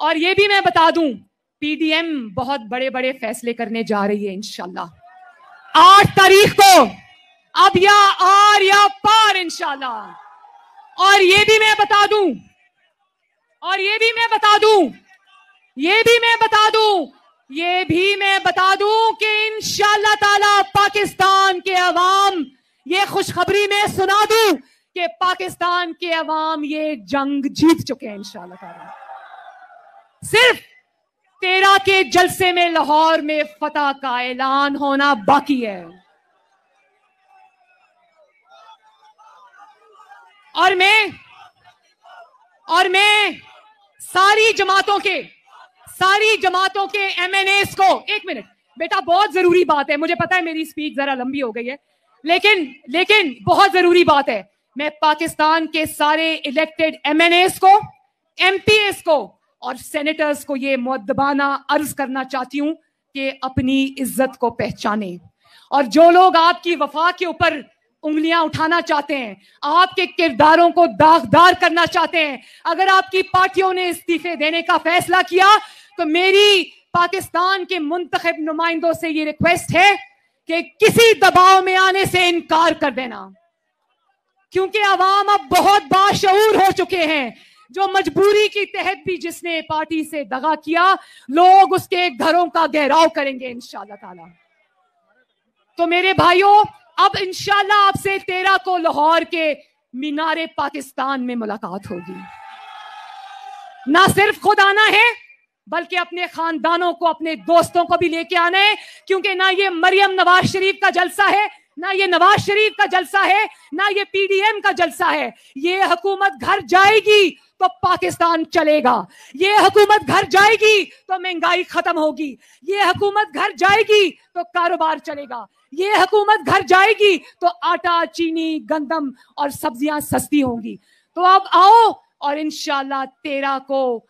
और ये भी मैं बता दूँ पीडीएम बहुत बड़े बड़े फैसले करने जा रही है, इंशाल्लाह। आठ तारीख को, अब या आर या पार, इंशाल्लाह। और ये भी मैं बता दूँ, और ये भी मैं बता दूँ, ये भी मैं बता दूँ, ये भी मैं बता दूँ कि इंशाल्लाह ताला पाकिस्तान के अवाम, ये खुशखबरी में सुना दूँ कि पाकिस्तान के अवाम ये जंग जीत चुके हैं, इंशाल्लाह ताला। सिर्फ़ तेरह के जलसे में लाहौर में फतह का ऐलान होना बाकी है। और मैं और मैं सारी जमातों के, सारी जमातों के एमएनएस को, एक मिनट, बेटा बहुत ज़रूरी बात है, मुझे पता है मेरी स्पीच जरा लंबी हो गई है, लेकिन लेकिन बहुत ज़रूरी बात है, मैं पाकिस्तान के सारे इलेक्टेड एमएनएस को एमपीएस को और सेनेटर्स को ये मुद्दबाना अर्ज़ करना चाहती हूँ कि अपनी इज़्ज़त को पहचाने। और जो लोग आपकी वफा के ऊपर उंगलियाँ उठाना चाहते हैं, आपके किरदारों को दागदार करना चाहते हैं, अगर आपकी पार्टियों ने इस्तीफे देने का फैसला किया तो मेरी पाकिस्तान के मुंतखब नुमाइंदों से ये रिक्वेस्ट है कि किसी दबाव में आने से इनकार कर देना। क्योंकि आवाम अब बहुत बाशूर हो चुके हैं जो मजबूरी के तहत भी जिसने पार्टी से दगा किया, लोग उसके घरों का गहराव करेंगे, इंशाल्लाह ताला। तो मेरे भाइयों, अब इंशाल्लाह आपसे तेरह को लाहौर के मीनारे पाकिस्तान में मुलाकात होगी। ना सिर्फ़ खुद आना है, बल्कि अपने खानदानों को, अपने दोस्तों को भी लेके आना है, क्योंकि ना ये मरियम नवाज़ शरीफ का जलसा है, ना ये नवाज़ शरीफ का जलसा है, ना ये पीडीएम का जलसा है। ये हुकूमत घर जाएगी तो पाकिस्तान चलेगा। ये हुकूमत घर जाएगी तो महँगाई खत्म होगी। ये हुकूमत घर जाएगी तो कारोबार चलेगा। ये हुकूमत घर जाएगी तो आटा, चीनी, गंदम और सब्ज़ियाँ सस्ती होंगी। तो अब आओ और इंशाल्लाह तेरह को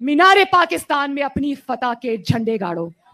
मीनारे पाकिस्तान में अपनी फतह के झंडे गाड़ो।